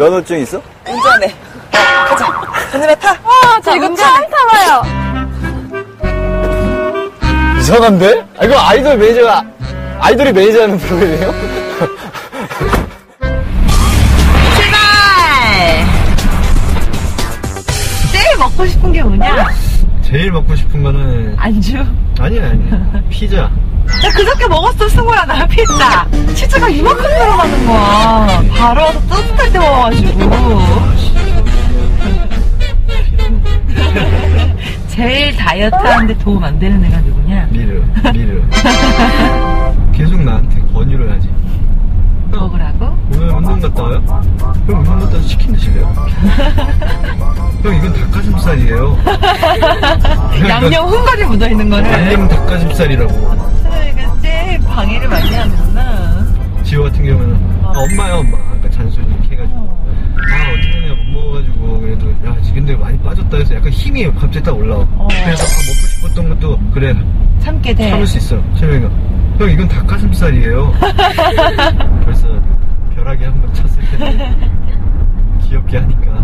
면허증 있어? 운전해. 어, 가자. 하늘에 타. 아, 저 이거 처음 타봐요. 이상한데? 아, 이거 아이돌 매니저가, 아이돌이 매니저하는 프로그램이에요? 출발! 제일 먹고 싶은 게 뭐냐? 제일 먹고 싶은 거는, 안주. 아니야, 아니야. 피자. 나 그저께 먹었어, 승호야, 나 피자. 치즈가 이만큼 거야. 바로 와서 따뜻할 때 먹어가지고. 제일 다이어트 하는데 도움 안 되는 애가 누구냐? 미르, 미르. 계속 나한테 권유를 하지. 먹으라고? 오늘 운동 갔다 와요? 그럼 운동 갔다 와서 치킨 드실래요? 형, 이건 닭가슴살이에요. 양념 흥건이 묻어있는 거를. 양념 닭가슴살이라고. 승우이가 제일 방해를 많이 하는구나. 지호 같은 경우는, 아, 엄마야, 엄마. 떨어졌다 해서 약간 힘이 갑자기 딱 올라와. 어. 그래서 아, 먹고 싶었던 것도 그래. 참게 돼. 참을 수 있어. 채명이가. 형 이건 닭가슴살이에요. 벌써 벼락이 한 번 쳤을 때 귀엽게 하니까.